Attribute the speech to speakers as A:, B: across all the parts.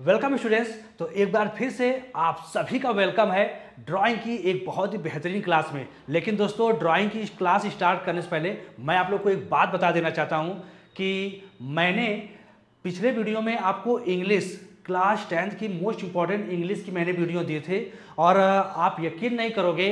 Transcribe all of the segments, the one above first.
A: Welcome students तो एक बार फिर से आप सभी का वेलकम है ड्राइंग की एक बहुत ही बेहतरीन क्लास में। लेकिन दोस्तों ड्राइंग की क्लास स्टार्ट करने से पहले मैं आप लोग को एक बात बता देना चाहता हूँ कि मैंने पिछले वीडियो में आपको इंग्लिश क्लास टेंथ की मोस्ट इंपॉर्टेंट इंग्लिश की मैंने वीडियो दिए थे। और आप यकीन नहीं करोगे,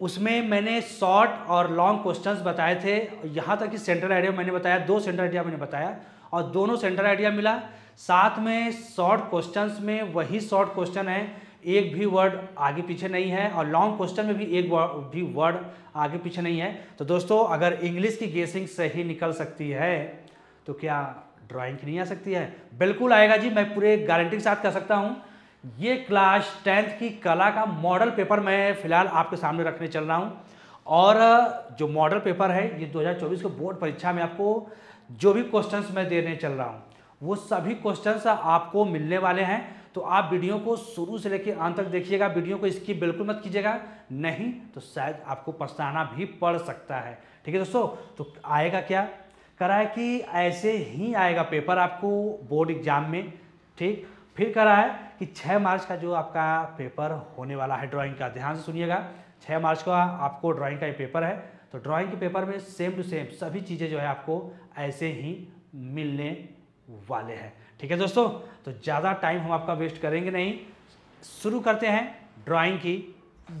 A: उसमें मैंने शॉर्ट और लॉन्ग क्वेश्चंस बताए थे। यहाँ तक कि सेंटर आइडिया मैंने बताया, दो सेंटर आइडिया मैंने बताया और दोनों सेंटर आइडिया मिला। साथ में शॉर्ट क्वेश्चंस में वही शॉर्ट क्वेश्चन है। एक भी वर्ड आगे पीछे नहीं है और लॉन्ग क्वेश्चन में भी एक भी वर्ड आगे पीछे नहीं है। तो दोस्तों, अगर इंग्लिश की गेसिंग सही निकल सकती है तो क्या ड्राइंग की नहीं आ सकती है? बिल्कुल आएगा जी, मैं पूरे गारंटी के साथ कह सकता हूँ। ये क्लास टेंथ की कला का मॉडल पेपर मैं फ़िलहाल आपके सामने रखने चल रहा हूँ। और, जो मॉडल पेपर है, ये 2024 के बोर्ड परीक्षा में आपको जो भी क्वेश्चंस मैं देने चल रहा हूँ वो सभी क्वेश्चन आपको मिलने वाले हैं। तो आप वीडियो को शुरू से लेकर अंत तक देखिएगा। वीडियो को इसकी बिल्कुल मत कीजिएगा। नहीं तो शायद आपको पछताना भी पड़ सकता है। ठीक है दोस्तों तो आएगा क्या? करा है कि ऐसे ही आएगा पेपर आपको बोर्ड एग्ज़ाम में। ठीक? फिर करा है कि 6 मार्च का जो आपका पेपर होने वाला है ड्राइंग का, ध्यान से सुनिएगा। 6 मार्च का आपको ड्राइंग का ये पेपर है। तो ड्राइंग के पेपर में सेम टू सेम सभी चीज़ें जो है आपको ऐसे ही मिलने वाले हैं। ठीक है दोस्तों तो ज़्यादा टाइम हम आपका वेस्ट करेंगे नहीं। शुरू करते हैं ड्राइंग की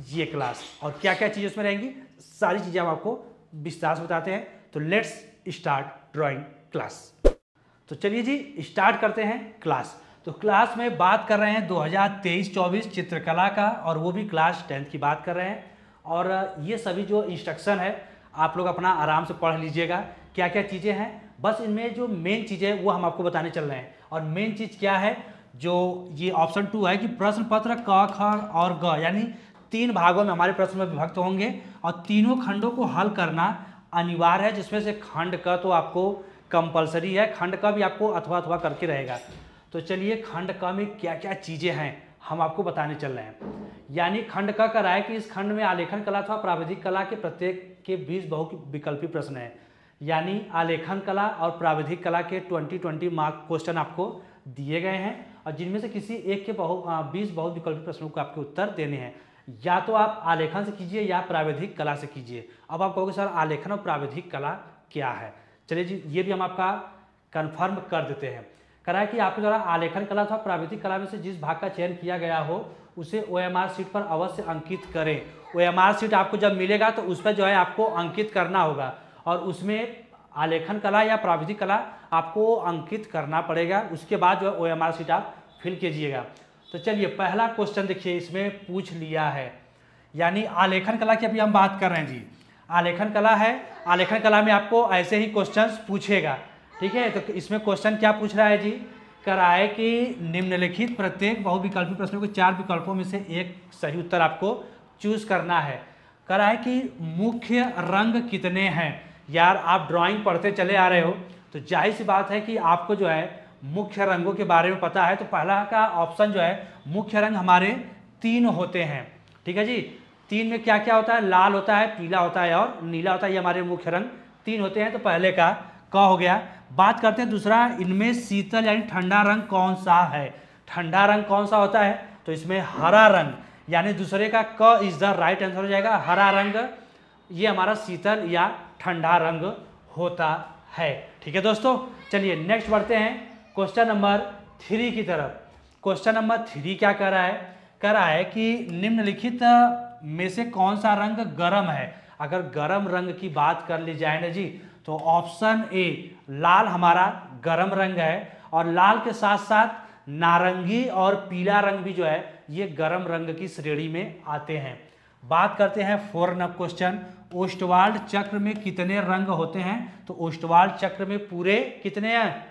A: ये क्लास और क्या क्या चीज़ें उसमें रहेंगी? सारी चीज़ें हम आपको विस्तार से बताते हैं। तो लेट्स स्टार्ट ड्राइंग क्लास तो चलिए जी स्टार्ट करते हैं क्लास तो क्लास में बात कर रहे हैं 2023-24 चित्रकला का, और वो भी क्लास टेंथ की बात कर रहे हैं। और ये सभी जो इंस्ट्रक्शन है, आप लोग अपना आराम से पढ़ लीजिएगा। क्या क्या चीज़ें हैं? बस इनमें जो मेन चीज़ है, वो हम आपको बताने चल रहे हैं। और मेन चीज़ क्या है, जो ये ऑप्शन टू है कि प्रश्न पत्र क, ख और ग, यानी तीन भागों में हमारे प्रश्न में विभक्त होंगे। और तीनों खंडों को हल करना अनिवार्य है, जिसमें से खंड क तो आपको कंपलसरी है, खंड का भी आपको अथवा अथवा करके रहेगा। तो चलिए, खंड क में क्या क्या चीज़ें हैं, हम आपको बताने चल रहे हैं। यानी खंड क कर है कि इस खंड में आलेखन कला अथवा प्राविधिक कला के प्रत्येक के बीच बहु विकल्पी प्रश्न है। यानी आलेखन कला और प्राविधिक कला के 20 20 मार्क क्वेश्चन आपको दिए गए हैं और जिनमें से किसी एक के बहु बीस बहुत विकल्पी प्रश्नों को आपके उत्तर देने हैं। या तो आप आलेखन से कीजिए या प्राविधिक कला से कीजिए। अब आप कहोगे, सर, आलेखन और प्राविधिक कला क्या है? चलिए जी, ये भी हम आपका कन्फर्म कर देते हैं। करा है कि आपके द्वारा आलेखन कला अथवा प्राविधिक कला में से जिस भाग का चयन किया गया हो, उसे ओ एम आर सीट पर अवश्य अंकित करें। ओ एम आर सीट आपको जब मिलेगा तो उस पर जो है आपको अंकित करना होगा। और उसमें आलेखन कला या प्राविधिक कला आपको अंकित करना पड़ेगा। उसके बाद जो है ओ एम आर सीट आप फिल कीजिएगा। तो चलिए, पहला क्वेश्चन देखिए, इसमें पूछ लिया है। यानी आलेखन कला की अभी हम बात कर रहे हैं जी। आलेखन कला है, आलेखन कला में आपको ऐसे ही क्वेश्चंस पूछेगा। ठीक है तो इसमें क्वेश्चन क्या पूछ रहा है जी? कराए कि निम्नलिखित प्रत्येक बहुविकल्पी प्रश्नों के चार विकल्पों में से एक सही उत्तर आपको चूज़ करना है। कराए कि मुख्य रंग कितने हैं? यार आप ड्राइंग पढ़ते चले आ रहे हो तो ज़ाहिर सी बात है कि आपको जो है, मुख्य रंगों के बारे में पता है तो पहला का ऑप्शन जो है, मुख्य रंग हमारे तीन होते हैं। ठीक है जी? तीन में क्या क्या होता है? लाल होता है, पीला होता है और नीला होता है, ये हमारे मुख्य रंग तीन होते हैं तो पहले का क हो गया। बात करते हैं दूसरा, इनमें शीतल यानी ठंडा रंग कौन सा है? ठंडा रंग कौन सा होता है? तो इसमें हरा रंग, यानी दूसरे का क इज़ द राइट आंसर हो जाएगा। हरा रंग, ये हमारा शीतल या ठंडा रंग होता है। ठीक है दोस्तों? चलिए नेक्स्ट बढ़ते हैं। क्वेश्चन नंबर थ्री की तरफ़। क्वेश्चन नंबर थ्री क्या कर रहा है? कह रहा है कि निम्नलिखित में से कौन सा रंग गर्म है? अगर गर्म रंग की बात कर ली जाए ना जी तो ऑप्शन ए लाल हमारा गर्म रंग है और लाल के साथ साथ नारंगी और पीला रंग भी जो है, ये गर्म रंग की श्रेणी में आते हैं। बात करते हैं फोर नंबर क्वेश्चन। ओस्टवाल्ड चक्र में कितने रंग होते हैं? तो ओस्टवाल्ड चक्र में पूरे कितने हैं?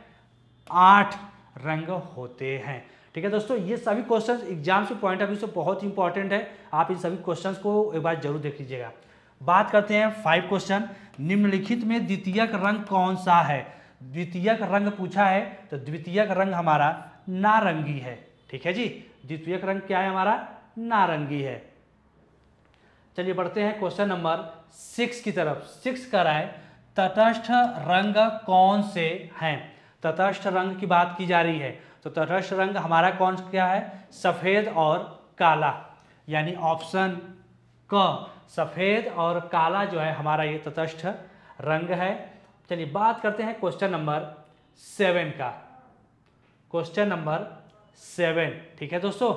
A: आठ रंग होते हैं। ठीक है दोस्तों, ये सभी क्वेश्चंस एग्ज़ाम से पॉइंट ऑफ़ व्यू से बहुत इंपॉर्टेंट है। आप इन सभी क्वेश्चंस को एक बार ज़रूर देख लीजिएगा। बात करते हैं फाइव क्वेश्चन निम्नलिखित में द्वितीयक रंग कौन सा है? द्वितीयक रंग पूछा है तो द्वितीयक रंग हमारा नारंगी है। ठीक है जी? द्वितीयक रंग क्या है हमारा? नारंगी है। चलिए बढ़ते हैं क्वेश्चन नंबर सिक्स की तरफ़। सिक्स कराए तटस्थ रंग कौन से हैं? तटस्थ रंग की बात की जा रही है। तो तटस्थ रंग हमारा कौन क्या है? सफ़ेद और काला। यानी ऑप्शन क, सफ़ेद और काला जो है हमारा ये तटस्थ रंग है। चलिए बात करते हैं क्वेश्चन नंबर सेवन का। क्वेश्चन नंबर सेवन, ठीक है दोस्तों?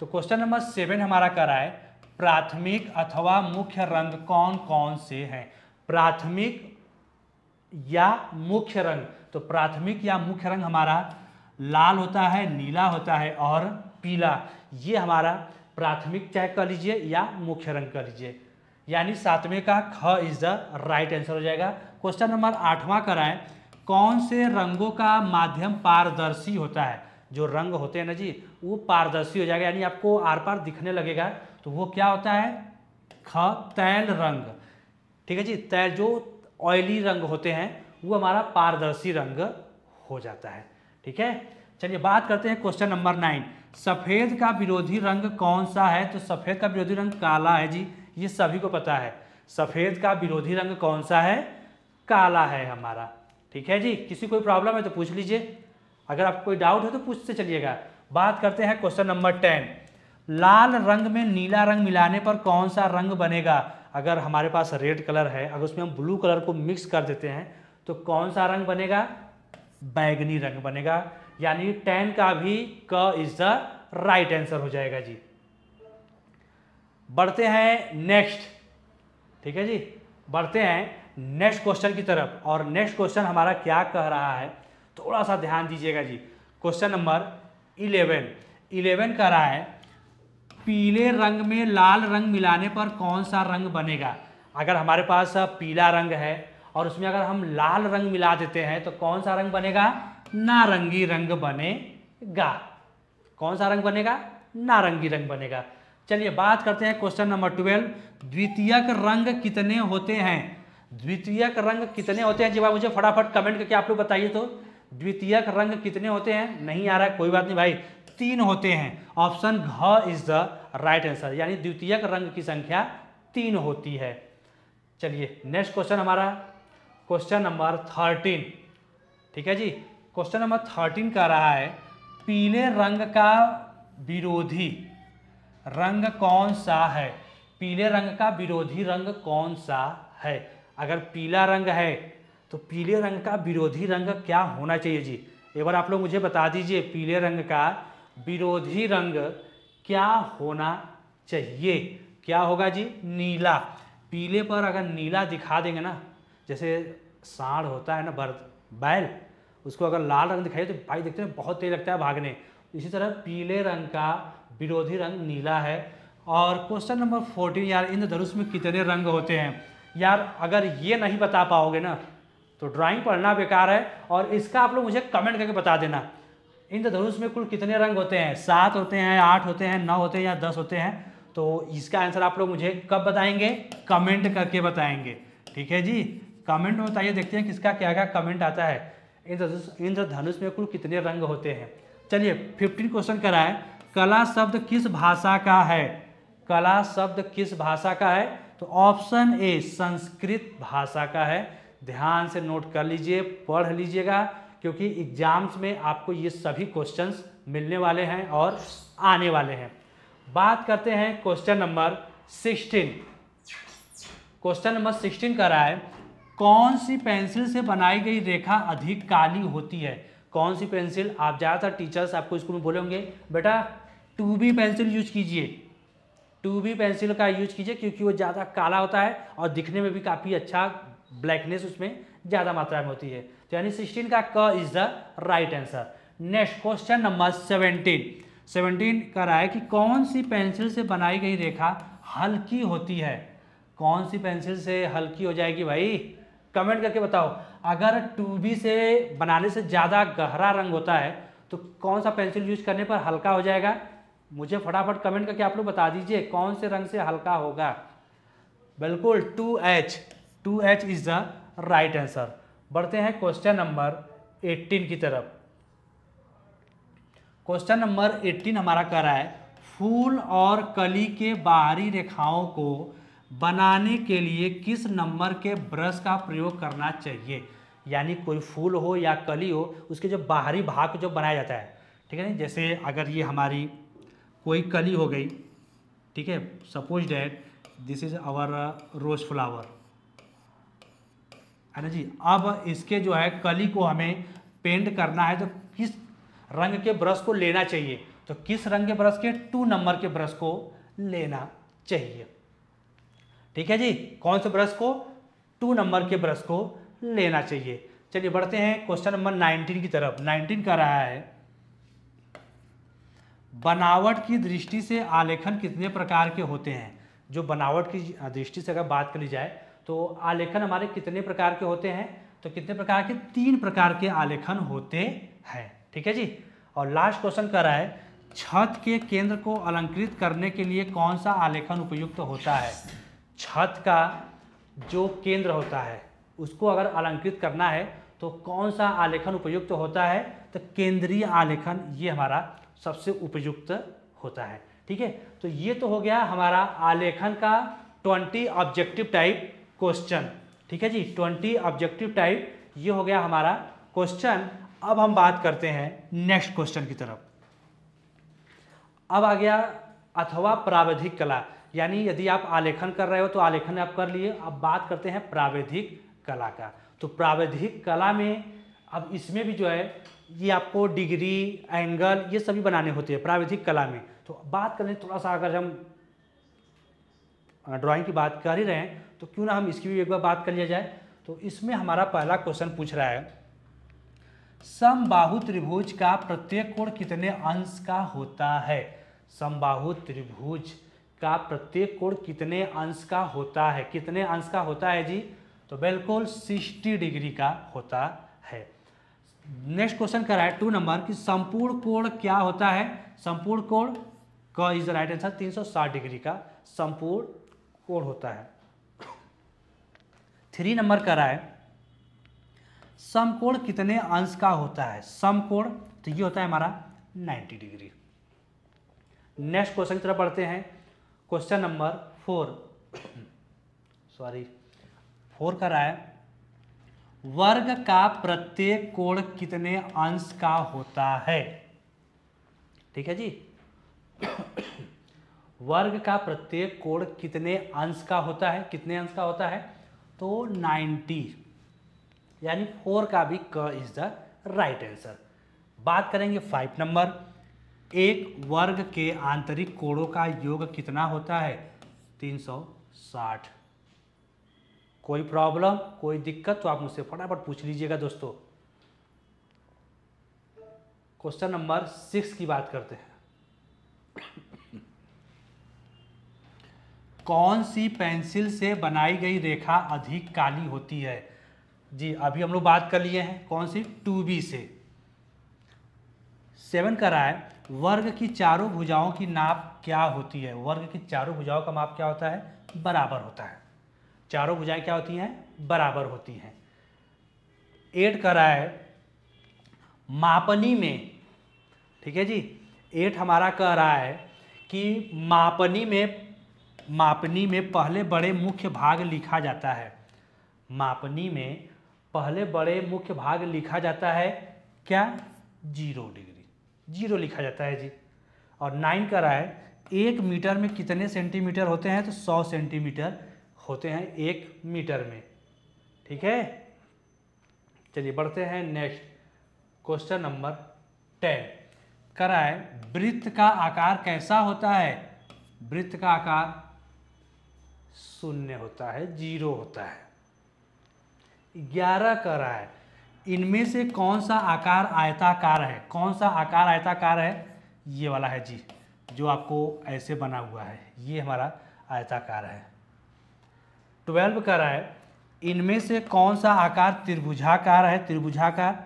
A: तो क्वेश्चन नंबर सेवन हमारा कर रहा है प्राथमिक अथवा मुख्य रंग कौन कौन से हैं? प्राथमिक या मुख्य रंग? तो प्राथमिक या मुख्य रंग हमारा लाल होता है, नीला होता है और पीला। ये हमारा प्राथमिक चाहे कर लीजिए या मुख्य रंग कर लीजिए। यानी सातवें का ख इज़ द राइट आंसर हो जाएगा। क्वेश्चन नंबर आठवां कराए कौन से रंगों का माध्यम पारदर्शी होता है? जो रंग होते हैं ना जी, वो पारदर्शी हो जाएगा। यानी आपको आर पार दिखने लगेगा। तो वो क्या होता है? ख, तैल रंग। ठीक है जी? तैल जो ऑयली रंग होते हैं, वो हमारा पारदर्शी रंग हो जाता है। ठीक है? चलिए बात करते हैं क्वेश्चन नंबर नाइन सफ़ेद का विरोधी रंग कौन सा है? तो सफ़ेद का विरोधी रंग काला है जी। ये सभी को पता है। सफ़ेद का विरोधी रंग कौन सा है? काला है हमारा। ठीक है जी? किसी कोई प्रॉब्लम है तो पूछ लीजिए। अगर आपको कोई डाउट है तो पूछते चलिएगा। बात करते हैं क्वेश्चन नंबर टेन लाल रंग में नीला रंग मिलाने पर कौन सा रंग बनेगा? अगर हमारे पास रेड कलर है, अगर उसमें हम ब्लू कलर को मिक्स कर देते हैं तो कौन सा रंग बनेगा? बैगनी रंग बनेगा। यानी टेन का भी क इज़ द राइट आंसर हो जाएगा जी। बढ़ते हैं नेक्स्ट ठीक है जी? बढ़ते हैं नेक्स्ट क्वेश्चन की तरफ़। और नेक्स्ट क्वेश्चन हमारा क्या कह रहा है? थोड़ा सा ध्यान दीजिएगा जी। क्वेश्चन नंबर इलेवन इलेवन कह रहा है पीले रंग में लाल रंग मिलाने पर कौन सा रंग बनेगा? अगर हमारे पास पीला रंग है और उसमें अगर हम लाल रंग मिला देते हैं तो कौन सा रंग बनेगा? नारंगी रंग बनेगा। कौन सा रंग बनेगा? नारंगी रंग बनेगा। चलिए बात करते हैं क्वेश्चन नंबर ट्वेल्व। द्वितीयक रंग कितने होते हैं? द्वितीयक रंग कितने होते हैं? जी भाई, मुझे फटाफट कमेंट करके आप लोग बताइए तो। द्वितीयक रंग कितने होते हैं? नहीं आ रहा है, कोई बात नहीं भाई, तीन होते हैं। ऑप्शन घ इज़ द राइट आंसर यानी द्वितीयक रंग की संख्या तीन होती है। चलिए नेक्स्ट क्वेश्चन हमारा क्वेश्चन नंबर थर्टीन ठीक है जी? क्वेश्चन नंबर थर्टीन का रहा है, पीले रंग का विरोधी रंग कौन सा है? पीले रंग का विरोधी रंग कौन सा है? अगर पीला रंग है तो पीले रंग का विरोधी रंग क्या होना चाहिए जी? एक बार आप लोग मुझे बता दीजिए, पीले रंग का विरोधी रंग क्या होना चाहिए? क्या होगा जी? नीला। पीले पर अगर नीला दिखा देंगे ना, जैसे साढ़ होता है ना बर्द बैल, उसको अगर लाल रंग दिखाइए तो भाई देखते हैं, बहुत तेज लगता है भागने। इसी तरह पीले रंग का विरोधी रंग नीला है। और क्वेश्चन नंबर फोर्टीन यार, इंद्रधनुष में कितने रंग होते हैं? यार, अगर ये नहीं बता पाओगे ना तो ड्राइंग पढ़ना बेकार है। और इसका आप लोग मुझे कमेंट करके बता देना। इंद्रधनुष में कुल कितने रंग होते हैं? सात होते हैं, आठ होते हैं, नौ होते हैं या दस होते हैं? तो इसका आंसर आप लोग मुझे कब बताएँगे? कमेंट करके बताएँगे। ठीक है जी? कमेंट में बताइए, देखते हैं किसका क्या क्या कमेंट आता है। इंद्रधनुष इंद्रधनुष में कुल कितने रंग होते हैं? चलिए फिफ्टीन क्वेश्चन करा है। कला शब्द किस भाषा का है? कला शब्द किस भाषा का है? तो ऑप्शन ए संस्कृत भाषा का है। ध्यान से नोट कर लीजिए, पढ़ लीजिएगा। क्योंकि एग्ज़ाम्स में आपको ये सभी क्वेश्चंस मिलने वाले हैं और आने वाले हैं। बात करते हैं question number sixteen. Question number sixteen का रहा है, कौन सी पेंसिल से बनाई गई रेखा अधिक काली होती है? कौन सी पेंसिल? आप ज़्यादातर टीचर्स आपको स्कूल में बोले होंगे, बेटा, टू बी पेंसिल यूज़ कीजिए। टू बी पेंसिल का यूज़ कीजिए क्योंकि वो ज़्यादा काला होता है और दिखने में भी काफ़ी अच्छा ब्लैकनेस उसमें ज़्यादा मात्रा में होती है। यानी सिक्सटीन का क is the right answer next question number seventeen seventeen का रहा है कि कौन सी पेंसिल से बनाई गई रेखा हल्की होती है? कौन सी पेंसिल से हल्की हो जाएगी भाई? कमेंट करके बताओ। अगर टू से बनाने से ज़्यादा गहरा रंग होता है तो कौन सा पेंसिल यूज़ करने पर हल्का हो जाएगा? मुझे फटाफट कमेंट करके आप लोग बता दीजिए कौन से रंग से हल्का होगा। बिल्कुल two H two H is the right answer बढ़ते हैं क्वेश्चन नंबर 18 की तरफ़। क्वेश्चन नंबर 18 हमारा कर रहा है, फूल और कली के बाहरी रेखाओं को बनाने के लिए किस नंबर के ब्रश का प्रयोग करना चाहिए? यानी कोई फूल हो या कली हो, उसके जो बाहरी भाग जो बनाया जाता है, ठीक है ना? जैसे अगर ये हमारी कोई कली हो गई, ठीक है? Suppose that this is our rose flower है ना जी? अब इसके जो है, कली को हमें पेंट करना है तो किस रंग के ब्रश को लेना चाहिए? तो किस रंग के ब्रश के? टू नंबर के ब्रश को लेना चाहिए। ठीक है जी? कौन से ब्रश को? टू नंबर के ब्रश को लेना चाहिए। चलिए बढ़ते हैं क्वेश्चन नंबर नाइनटीन की तरफ़। नाइनटीन का रहा है, बनावट की दृष्टि से आलेखन कितने प्रकार के होते हैं? जो बनावट की दृष्टि से अगर बात करी जाए तो आलेखन हमारे कितने प्रकार के होते हैं? तो कितने प्रकार के? तीन प्रकार के आलेखन होते हैं। ठीक है जी? और लास्ट क्वेश्चन कर रहा है, छत के केंद्र को अलंकृत करने के लिए कौन सा आलेखन उपयुक्त होता है? छत का जो केंद्र होता है, उसको अगर अलंकृत करना है तो कौन सा आलेखन उपयुक्त होता है? तो केंद्रीय आलेखन, ये हमारा सबसे उपयुक्त होता है। ठीक है? तो ये तो हो गया हमारा आलेखन का ट्वेंटी ऑब्जेक्टिव टाइप क्वेश्चन। ठीक है जी? ट्वेंटी ऑब्जेक्टिव टाइप ये हो गया हमारा क्वेश्चन। अब हम बात करते हैं नेक्स्ट क्वेश्चन की तरफ़। अब आ गया अथवा प्राविधिक कला। यानी यदि आप आलेखन कर रहे हो तो आलेखन आप कर लिए। अब बात करते हैं प्राविधिक कला का। तो प्राविधिक कला में अब इसमें भी जो है, ये आपको डिग्री, एंगल, ये सभी बनाने होते हैं प्राविधिक कला में। तो बात करें, थोड़ा सा अगर हम ड्राइंग की बात कर ही रहे हैं तो क्यों ना हम इसकी भी एक बार बात कर लिया जाए? तो इसमें हमारा पहला क्वेश्चन पूछ रहा है, समबाहु त्रिभुज का प्रत्येक कोण कितने अंश का होता है? समबाहु त्रिभुज का प्रत्येक कोण कितने अंश का होता है? कितने अंश का होता है जी? तो बिल्कुल 60 डिग्री का होता है। नेक्स्ट क्वेश्चन कर रहा है, टू नंबर, कि संपूर्ण कोण क्या होता है? संपूर्ण कोण, का इज़ राइट आंसर 360 डिग्री का संपूर्ण कोण होता है। थ्री नंबर कर रहा है, समकोण कितने अंश का होता है? समकोण तो ये होता है हमारा 90 डिग्री। नेक्स्ट क्वेश्चन की तरफ़ पढ़ते हैं। Question number four. Sorry, four का रहा है, वर्ग का प्रत्येक कोण कितने अंश का होता है? ठीक है जी? वर्ग का प्रत्येक कोण कितने अंश का होता है? कितने अंश का होता है? तो 90 यानी फोर का भी क इज़ द राइट आंसर बात करेंगे फाइव नंबर एक वर्ग के आंतरिक कोणों का योग कितना होता है? 360 कोई प्रॉब्लम कोई दिक्कत तो आप मुझसे फटाफट पूछ लीजिएगा दोस्तों। क्वेश्चन नंबर सिक्स की बात करते हैं। कौन सी पेंसिल से बनाई गई रेखा अधिक काली होती है? जी, अभी हम लोग बात कर लिए हैं कौन सी? टू बी से। सेवन कर रहा है वर्ग की चारों भुजाओं की नाप क्या होती है? वर्ग की चारों भुजाओं का माप क्या होता है? बराबर होता है। चारों भुजाएँ क्या होती हैं? बराबर होती हैं। एट कर रहा है मापनी में, ठीक है जी? एट हमारा कह रहा है कि मापनी में मापनी में पहले बड़े मुख्य भाग लिखा जाता है। मापनी में पहले बड़े मुख्य भाग लिखा जाता है क्या? Zero degree. ज़ीरो लिखा जाता है जी। और नाइन का रहा है, एक मीटर में कितने सेंटीमीटर होते हैं? तो सौ सेंटीमीटर होते हैं एक मीटर में। ठीक है? चलिए बढ़ते हैं नेक्स्ट। Question number ten. करा है, वृत्त का आकार कैसा होता है? वृत्त का आकार शून्य होता है, ज़ीरो होता है। ग्यारह कर रहा है, इनमें से कौन सा आकार आयताकार है? कौन सा आकार आयताकार है? ये वाला है जी, जो आपको ऐसे बना हुआ है। ये हमारा आयताकार है। ट्वेल्व का रहा है, इनमें से कौन सा आकार त्रिभुजाकार है? त्रिभुजाकार।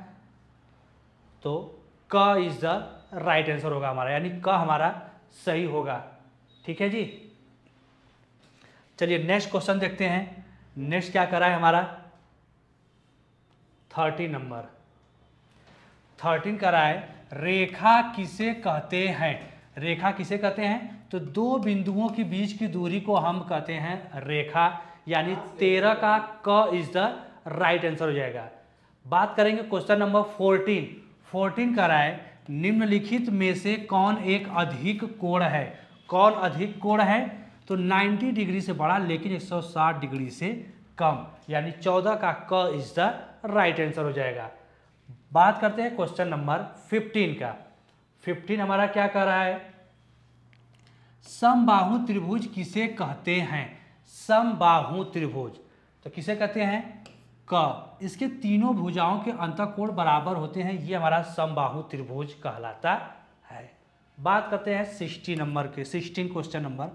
A: तो क इज़ द राइट आंसर होगा हमारा, यानी क हमारा सही होगा। ठीक है जी? चलिए नेक्स्ट क्वेश्चन देखते हैं। नेक्स्ट क्या करा है हमारा? थर्टी नंबर थर्टीन करा है, रेखा किसे कहते हैं? रेखा किसे कहते हैं? तो दो बिंदुओं के बीच की दूरी को हम कहते हैं रेखा, यानी तेरह का क इज़ द राइट आंसर हो जाएगा। बात करेंगे क्वेश्चन नंबर फोर्टीन फोर्टीन का है, निम्नलिखित में से कौन एक अधिक कोण है? कौन अधिक कोण है? तो 90 डिग्री से बड़ा लेकिन 160 डिग्री से कम, यानी 14 का क इज़ द राइट आंसर हो जाएगा। बात करते हैं क्वेश्चन नंबर 15 का। 15 हमारा क्या कह रहा है? समबाहु त्रिभुज किसे कहते हैं? समबाहु त्रिभुज। तो किसे कहते हैं? क। इसके तीनों भुजाओं के अंतकोण बराबर होते हैं, ये हमारा समबाहु त्रिभुज कहलाता है। बात करते हैं सिक्सटी नंबर के सिक्सटीन क्वेश्चन नंबर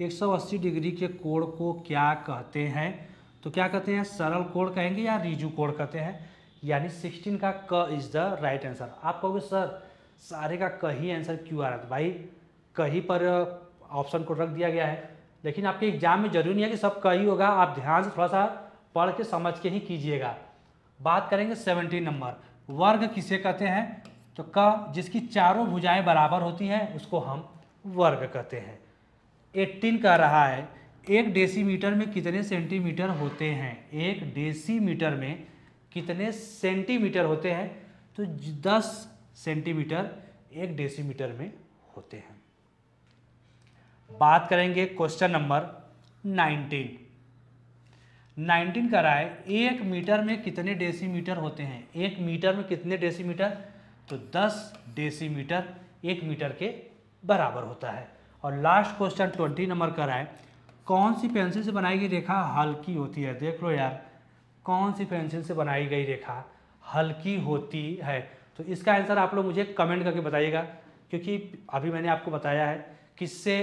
A: 180 डिग्री के कोण को क्या कहते हैं? तो क्या कहते हैं? सरल कोण कहेंगे या रिजू कोण कहते हैं? यानी 16 का क इज़ द राइट आंसर आप कहोगे, सर, सारे का क ही आंसर क्यों आ रहा था? भाई कहीं पर ऑप्शन को रख दिया गया है। लेकिन आपके एग्ज़ाम में ज़रूरी नहीं है कि सब कही होगा। आप ध्यान से थोड़ा सा पढ़ के समझ के ही कीजिएगा। बात करेंगे सेवनटीन नंबर। वर्ग किसे कहते हैं? तो क, जिसकी चारों भुजाएँ बराबर होती हैं, उसको हम वर्ग कहते हैं। एट्टीन का रहा है, एक डेसीमीटर में कितने सेंटीमीटर होते हैं? एक डेसीमीटर में कितने सेंटीमीटर होते हैं? तो दस सेंटीमीटर एक डेसीमीटर में होते हैं। बात करेंगे क्वेश्चन नंबर नाइनटीन। नाइनटीन का रहा है, एक मीटर में कितने डेसीमीटर होते हैं? एक मीटर में कितने डेसीमीटर? तो दस डेसीमीटर एक मीटर के बराबर होता है। और लास्ट क्वेश्चन ट्वेंटी नंबर का है, कौन सी पेंसिल से बनाई गई रेखा हल्की होती है? देख लो यार, कौन सी पेंसिल से बनाई गई रेखा हल्की होती है? तो इसका आंसर आप लोग मुझे कमेंट करके बताइएगा, क्योंकि अभी मैंने आपको बताया है किससे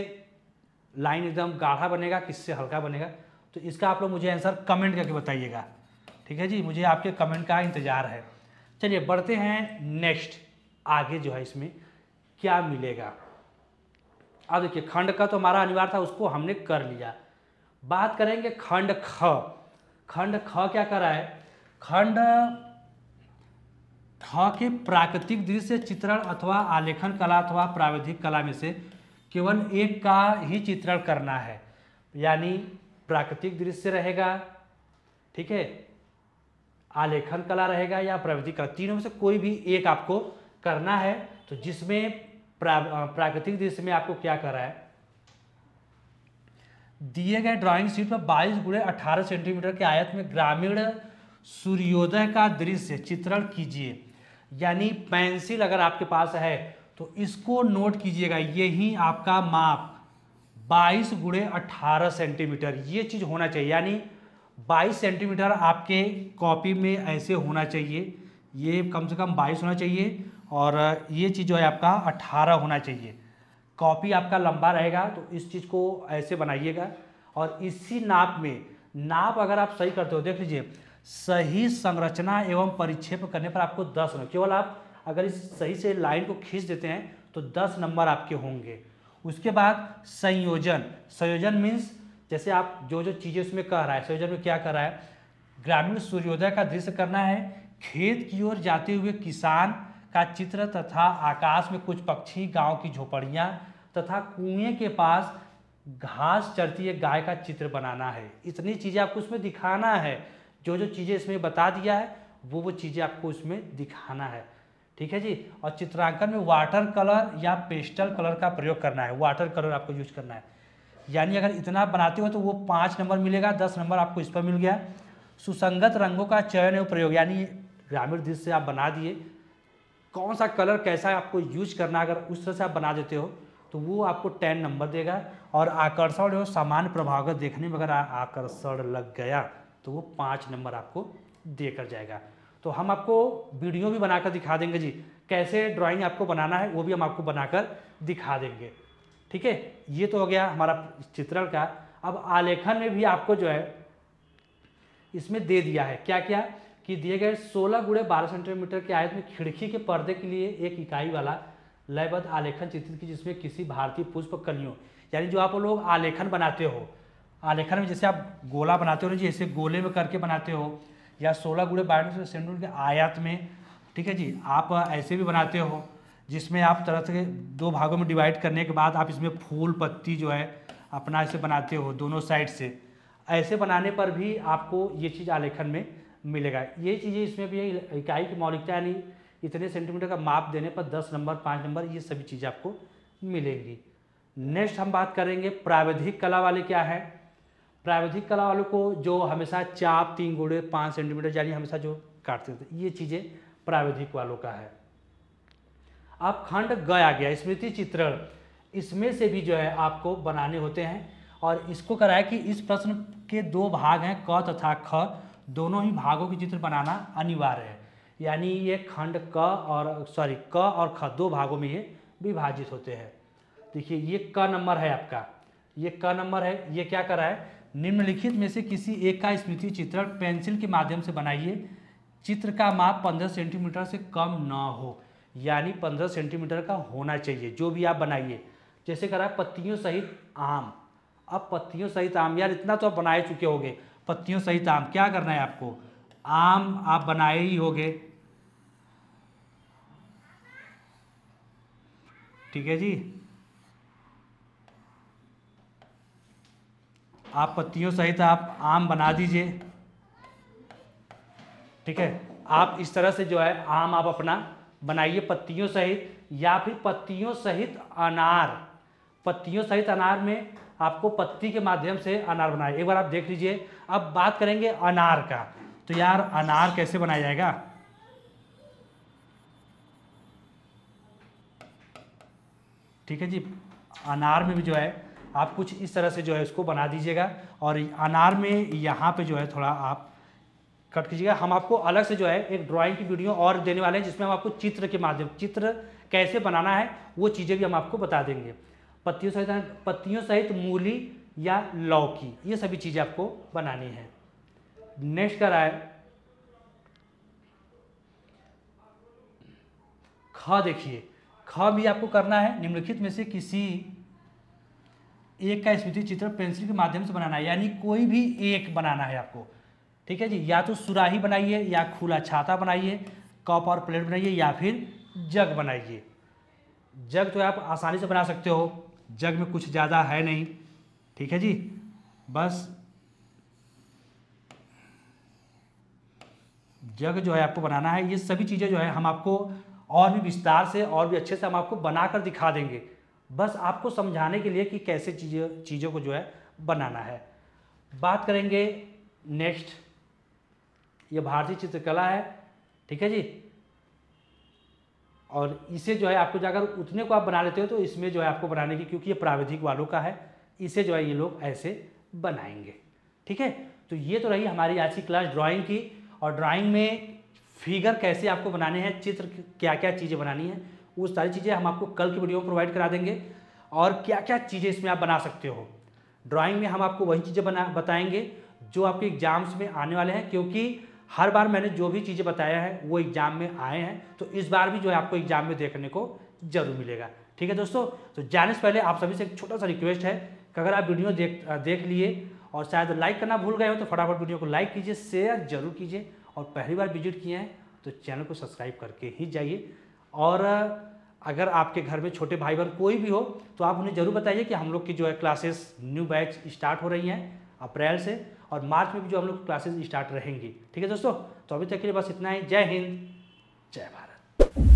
A: लाइन एकदम गाढ़ा बनेगा, किससे हल्का बनेगा। तो इसका आप लोग मुझे आंसर कमेंट करके बताइएगा। ठीक है जी? मुझे आपके कमेंट का इंतज़ार है। चलिए, बढ़ते हैं नेक्स्ट आगे जो है इसमें, क्या मिलेगा? अब देखिए, खंड का तो हमारा अनिवार्य था, उसको हमने कर लिया। बात करेंगे खंड ख। खंड ख क्या कर है? खंड ख के प्राकृतिक दृश्य चित्रण अथवा आलेखन कला अथवा प्राविधिक कला में से केवल एक का ही चित्रण करना है। यानी प्राकृतिक दृश्य रहेगा, ठीक है? आलेखन कला रहेगा या प्राविधिक कला, तीनों में से कोई भी एक आपको करना है। तो जिसमें प्रा, प्राकृतिक दृश्य में आपको क्या कर है? दिए गए ड्राइंग शीट पर 22 गुड़े अठारह सेंटीमीटर के आयत में ग्रामीण सूर्योदय का दृश्य चित्रण कीजिए। यानी पेंसिल अगर आपके पास है तो इसको नोट कीजिएगा। यही आपका माप। 22 गुड़े अट्ठारह सेंटीमीटर ये चीज़ होना चाहिए। यानी 22 सेंटीमीटर आपके कॉपी में ऐसे होना चाहिए। ये कम से कम 22 होना चाहिए। और ये चीज़ जो है आपका 18 होना चाहिए। कॉपी आपका लंबा रहेगा तो इस चीज़ को ऐसे बनाइएगा और इसी नाप में, नाप अगर आप सही करते हो, देख लीजिए, सही संरचना एवं परिक्षेप करने पर आपको दस केवल आप अगर इस सही से लाइन को खींच देते हैं तो दस नंबर आपके होंगे। उसके बाद संयोजन संयोजन मीन्स जैसे आप जो जो चीज़ें उसमें कह रहा है, संयोजन में क्या कर रहा है, ग्रामीण सूर्योदय का दृश्य करना है, खेत की ओर जाते हुए किसान का चित्र तथा आकाश में कुछ पक्षी, गाँव की झोपड़ियाँ तथा कुएँ के पास घास चरती है गाय का चित्र बनाना है। इतनी चीज़ें आपको उसमें दिखाना है। जो जो चीज़ें इसमें बता दिया है वो वो चीज़ें आपको उसमें दिखाना है। ठीक है जी? और चित्रांकन में वाटर कलर या पेस्टल कलर का प्रयोग करना है। वाटर कलर आपको यूज़ करना है। यानी अगर इतना बनाते हो तो वो पाँच नंबर मिलेगा, दस नंबर आपको इस पर मिल गया। सुसंगत रंगों का चयन एवं प्रयोग, यानी ग्रामीण दृश्य आप बना दिए। कौन सा कलर कैसा आपको यूज़ करना अगर उस तरह से आप बना देते हो तो वो आपको टेन नंबर देगा और आकर्षण एवं सामान्य प्रभाव का देखने में अगर आकर्षण लग गया तो वो पाँच नंबर आपको देकर जाएगा। तो हम आपको वीडियो भी बनाकर दिखा देंगे जी, कैसे ड्राइंग आपको बनाना है, वो भी हम आपको बनाकर दिखा देंगे। ठीक है? ये तो हो गया हमारा चित्रण का। अब आलेखन में भी आपको जो है, इसमें दे दिया है। क्या क्या कि दिए गए 16 गुड़े बारह सेंटीमीटर के आयत में खिड़की के पर्दे के लिए एक इकाई वाला लयबद्ध आलेखन चित्रित की जिसमें किसी भारतीय पुष्प कलियों यानी जो आप लोग आलेखन बनाते हो, आलेखन में जैसे आप गोला बनाते हो ना जी, ऐसे गोले में करके बनाते हो, या सोलह गुड़े बारह सेंटीमीटर के आयात में, ठीक है जी, आप ऐसे भी बनाते हो, जिसमें आप तरह से दो भागों में डिवाइड करने के बाद आप इसमें फूल पत्ती जो है अपना ऐसे बनाते हो, दोनों साइड से। ऐसे बनाने पर भी आपको ये चीज़ आलेखन में मिलेगा। ये चीज़ें इसमें भी इकाई की मौलिकता यानी इतने सेंटीमीटर का माप देने पर दस नंबर, पाँच नंबर, ये सभी चीज़ें आपको मिलेंगी। नेक्स्ट हम बात करेंगे प्राविधिक कला वाले क्या है। प्राविधिक कला वालों को जो हमेशा चाप, तीन गुड़े, पाँच सेंटीमीटर, यानी हमेशा जो काटते थे, ये चीज़ें प्राविधिक वालों का है। अब खंड ग आ गया, स्मृति चित्रण। इसमें से भी जो है आपको बनाने होते हैं और इसको कराया कि इस प्रश्न के दो भाग हैं, क तथा ख। दोनों ही भागों के चित्र बनाना अनिवार्य है। यानी ये खंड क और सॉरी क और ख, दो भागों में ये विभाजित होते हैं। देखिए, ये क नंबर है आपका। ये क नंबर है, ये क्या करा है? निम्नलिखित में से किसी एक का स्मृति चित्रण पेंसिल के माध्यम से बनाइए। चित्र का माप 15 सेंटीमीटर से कम ना हो, यानी 15 सेंटीमीटर का होना चाहिए, जो भी आप बनाइए। जैसे करा पत्तियों सहित आम। अब पत्तियों सहित आम, यार इतना तो आप बनाए चुके होगे। पत्तियों सहित आम। क्या करना है आपको? आम आप बनाए ही होगे। ठीक है जी? आप पत्तियों सहित आप आम बना दीजिए। ठीक है? आप इस तरह से जो है आम आप अपना बनाइए पत्तियों सहित या फिर पत्तियों सहित अनार। पत्तियों सहित अनार में आपको पत्ती के माध्यम से अनार बनाए। एक बार आप देख लीजिए। अब बात करेंगे अनार का। तो यार, अनार कैसे बनाया जाएगा? ठीक है जी। अनार में भी जो है, आप कुछ इस तरह से जो है उसको बना दीजिएगा। और अनार में यहाँ पे जो है थोड़ा आप कट कीजिएगा। हम आपको अलग से जो है एक ड्राइंग की वीडियो और देने वाले हैं, जिसमें हम आपको चित्र के माध्यम चित्र कैसे बनाना है, वो चीज़ें भी हम आपको बता देंगे। पत्तियों सहित पत्तियों सहित मूली या लौकी, ये सभी चीज़ें आपको बनानी है। नेक्स्ट कर रहा है। ख देखिए। ख भी आपको करना है, निम्नलिखित में से किसी एक का स्मृति चित्र पेंसिल के माध्यम से बनाना है, यानी कोई भी एक बनाना है आपको। ठीक है जी? या तो सुराही बनाइए, या खुला छाता बनाइए, कप और प्लेट बनाइए, या फिर जग बनाइए। जग तो आप आसानी से बना सकते हो। जग में कुछ ज़्यादा है नहीं। ठीक है जी? बस। जग जो है आपको बनाना है, ये सभी चीज़ें जो है हम आपको और भी विस्तार से और भी अच्छे से हम आपको बनाकर दिखा देंगे। बस आपको समझाने के लिए कि कैसे चीज़ें, चीज़ों को जो है बनाना है। बात करेंगे नेक्स्ट। ये भारतीय चित्रकला है। ठीक है जी? और इसे जो है आपको जाकर उतने को आप बना लेते हो तो इसमें जो है आपको बनाने की, क्योंकि ये प्राविधिक वालों का है, इसे जो है ये लोग ऐसे बनाएँगे। ठीक है? तो ये तो रही हमारी आज की क्लास ड्राइंग की, और ड्राइंग में फिगर कैसे आपको बनाने हैं, चित्र क्या क्या चीज़ें बनानी है, वो सारी चीज़ें हम आपको कल की वीडियो में प्रोवाइड करा देंगे। और क्या क्या चीज़ें इसमें आप बना सकते हो। ड्राइंग में हम आपको वही चीज़ें बना, बताएँगे, जो आपके एग्ज़ाम्स में आने वाले हैं, क्योंकि हर बार मैंने जो भी चीज़ें बताया है, वो एग्ज़ाम में आए हैं तो इस बार भी जो है आपको एग्ज़ाम में देखने को ज़रूर मिलेगा। ठीक है दोस्तों? तो जाने से पहले आप सभी से एक छोटा सा रिक्वेस्ट है कि अगर आप वीडियो देख देख लिए और शायद लाइक करना भूल गए हो तो फटाफट वीडियो को लाइक कीजिए शेयर ज़रूर कीजिए और पहली बार विज़िट किए हैं तो चैनल को सब्सक्राइब करके ही जाइए। और अगर आपके घर में छोटे भाई बहन कोई भी हो तो आप उन्हें ज़रूर बताइए कि हम लोग की जो है क्लासेस न्यू बैच स्टार्ट हो रही हैं अप्रैल से। और मार्च में भी जो हम लोग क्लासेज स्टार्ट रहेंगे। ठीक है दोस्तों? तो अभी तक के लिए बस इतना ही। जय हिंद। जय भारत।